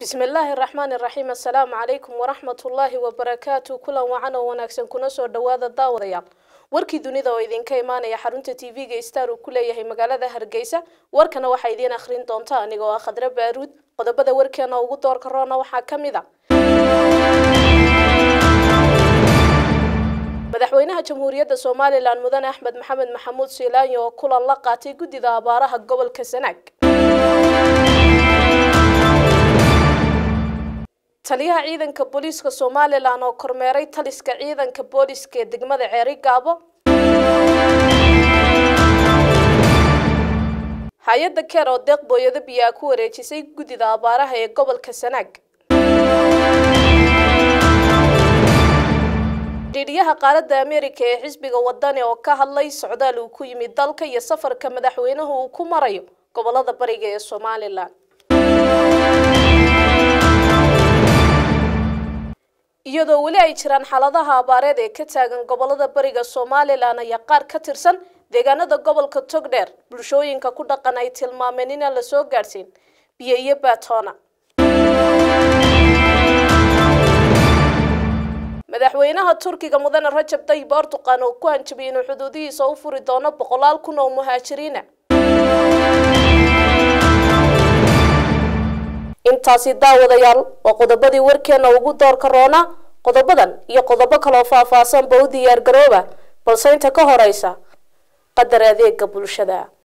raxiim assalaamu calaykum waraxmatullaahi wabarakaatu kulan wacan oo wanaagsan kuna soo dhawaada daawadayaal warkii dunida oo idinka imaanaya xarunta t v-ga star uu ku leeyahay magaalada hargeysa warkana waxaa idiin akhrin doonta anigoo ah khadre baaruud qodobada warkeena ugu doorka roona waxaa ka mid a madaxweynaha jamhuuriyadda somalilan mudane axmed maxamed maxamuud siilaanyo oo kulan la qaatay guddida abaaraha gobolka sanaag taliyaha ciidanka booliiska somalilan oo kormeeray taliska ciidanka booliiska ee degmada ceeri gaabo hay'adda keer oo deeq booyado biyaa ku wareejisay guddida abaaraha ee gobolka sanaag dhidhiyaha qaaradda ameerika ee xisbiga wadani oo ka hadlay socdaal uu ku yimid dalka iyo safarka madaxweynuhu uu ku marayo gobollada bariga ee somalilan iyadoo weli ay jiraan xaaladaha abaareed ee ka taagan gobollada bariga somalilan ayaa qaar ka tirsan deegaanada gobolka togdheer. Bulshooyinka ku dhaqan ay tilmaameen inaan la soo gaadhsiin. Biyo iyo baatoona. Madaxweynaha turkiga mudane rajab tayyib erdoqan oo ku hanjabay inuu xuduudihiisa u furi doono boqolaal kun oo muhaajiriina intaasi daawadayaal waa qodobadii warkeena ugu doorka roona qodobadan iyo qodobo kaloo faahfaahsanba u diyaar garooba balse inta ka horeysa qadar adeega bulshada